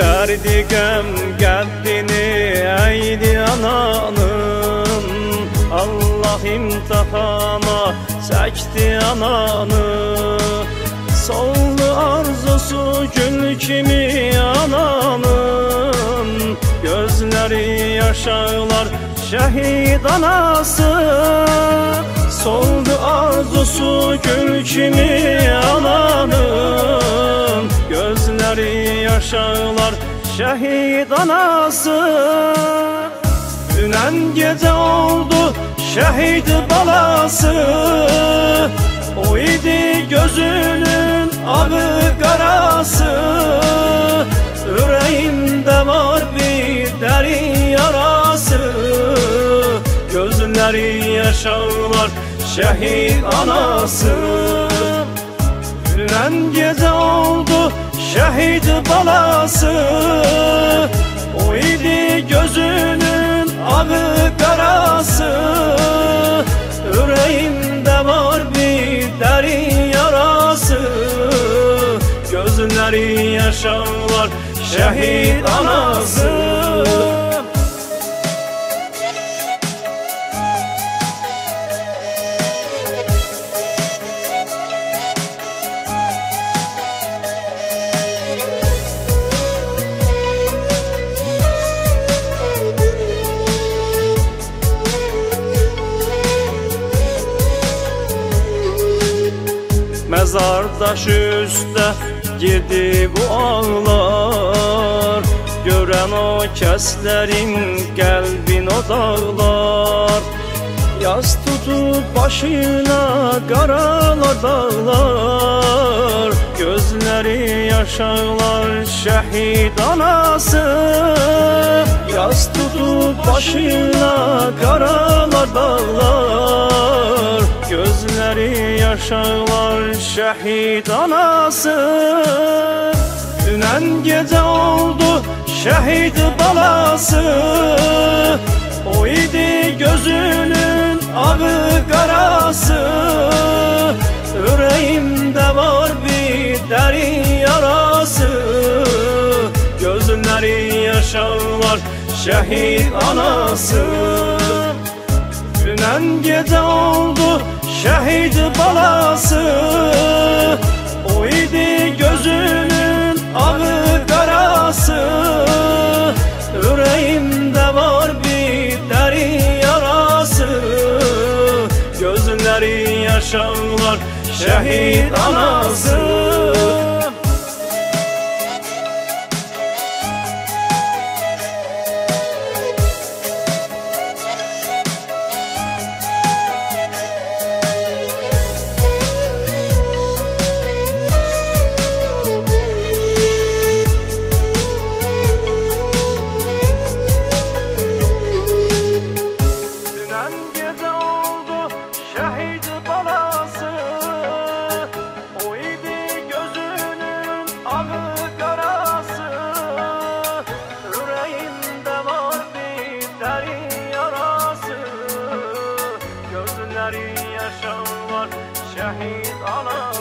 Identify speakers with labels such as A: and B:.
A: Derdi gəm qəddini əydi ananın Allah imtihana çəkdi ananı. Soldu arzusu gül kimi ananın Gözləri yaşarlar şəhid anası. Soldu arzusu gül kimi ananın Gözləri yaşarlar şəhid anası. Dünən gecə oldu şəhid balası. O idi gözünün ağı qarası Ürəyimdə var bir dərin yarası. Gözləri yaşarlar şəhid anası. Dünən gecə oldu şəhid balası O idi gözünün ağı qarası Ürəyimdə var bir dərin yarası Gözləri yaşarlar şəhid anası Mezar daşı üstə girdi bu ağlar. Görən o kəslərin qəlbin o dağlar. Yaz tutup başına qaralar dağlar. Gözləri yaşarlar şəhid anası. Yaz tutup başına qaralar dağlar Gözləri yaşarlar şəhid anası. Dünən gecə oldu şəhid balası. O idi gözünün ağı qarası Ürəyimdə var bir dərin yarası. Gözləri yaşarlar şəhid anası. Dünən gecə oldu şəhid balası O idi gözünün ağı qarası Ürəyimdə var bir dərin yarası. Gözləri yaşarlar şəhid anası Gözləri yaşarlar şəhid anası